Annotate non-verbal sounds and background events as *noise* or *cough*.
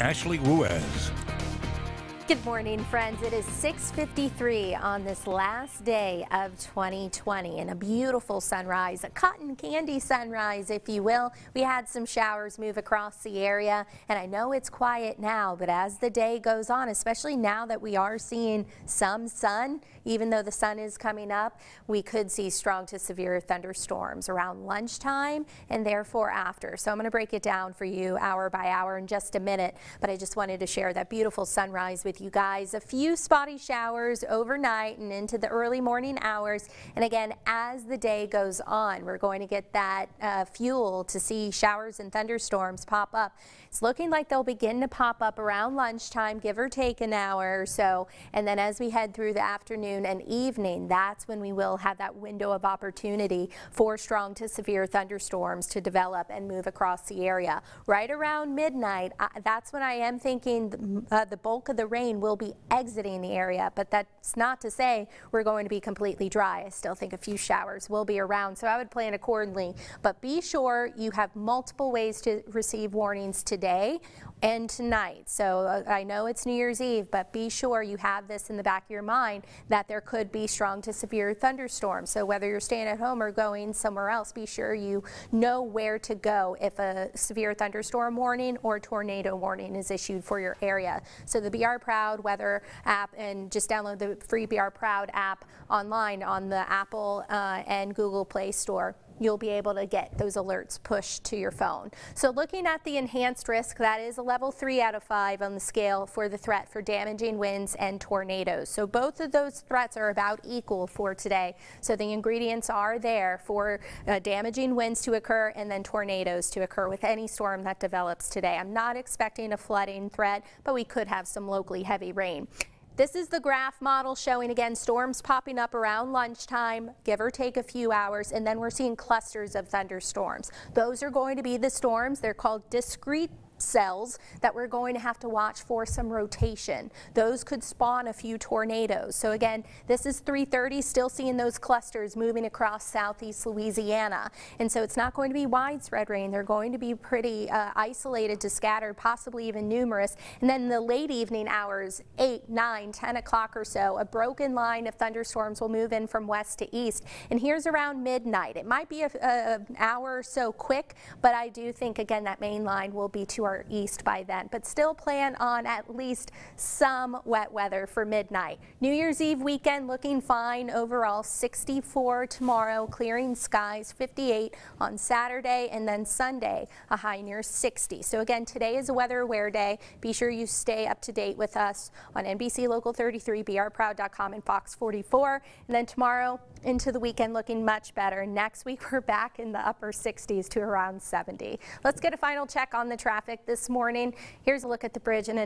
Ashley Ruiz. Good morning, friends. It is 6.53 on this last day of 2020 and a beautiful sunrise, a cotton candy sunrise, if you will. We had some showers move across the area, and I know it's quiet now, but as the day goes on, especially now that we are seeing some sun, even though the sun is coming up, we could see strong to severe thunderstorms around lunchtime and therefore after. So I'm going to break it down for you hour by hour in just a minute, but I just wanted to share that beautiful sunrise with you guys. A few spotty showers overnight and into the early morning hours. And again, as the day goes on, we're going to get that uh, fuel to see showers and thunderstorms pop up. It's looking like they'll begin to pop up around lunchtime, give or take an hour or so. And then as we head through the afternoon and evening, that's when we will have that window of opportunity for strong to severe thunderstorms to develop and move across the area. Right around midnight, uh, that's when I am thinking uh, the bulk of the rain rain will be exiting the area, but that's not to say we're going to be completely dry. I still think a few showers will be around, so I would plan accordingly. But be sure you have multiple ways to receive warnings today and tonight. So uh, I know it's New Year's Eve, but be sure you have this in the back of your mind that there could be strong to severe thunderstorms. So whether you're staying at home or going somewhere else, be sure you know where to go if a severe thunderstorm warning or tornado warning is issued for your area. So the BR Proud weather app and just download the free BR Proud app online on the Apple uh, and Google Play Store you'll be able to get those alerts pushed to your phone. So looking at the enhanced risk, that is a level 3 out of 5 on the scale for the threat for damaging winds and tornadoes. So both of those threats are about equal for today. So the ingredients are there for uh, damaging winds to occur and then tornadoes to occur with any storm that develops today. I'm not expecting a flooding threat, but we could have some locally heavy rain. This is the graph model showing again storms popping up around lunchtime, give or take a few hours, and then we're seeing clusters of thunderstorms. Those are going to be the storms. They're called discrete cells that we're going to have to watch for some rotation. Those could spawn a few tornadoes. So again, this is 330, still seeing those clusters moving across southeast Louisiana. And so it's not going to be widespread rain. They're going to be pretty uh, isolated to scattered, possibly even numerous. And then the late evening hours, 8, 9, 10 o'clock or so, a broken line of thunderstorms will move in from west to east. And here's around midnight. It might be an hour or so quick, but I do think, again, that main line will be to our east by then, but still plan on at least some wet weather for midnight. New Year's Eve weekend looking fine overall, 64 tomorrow, clearing skies, 58 on Saturday, and then Sunday, a high near 60. So again, today is a weather aware day. Be sure you stay up to date with us on NBC Local 33, brproud.com, and Fox 44. And then tomorrow into the weekend looking much better. Next week, *laughs* we're back in the upper 60s to around 70. Let's get a final check on the traffic this morning. Here's a look at the bridge and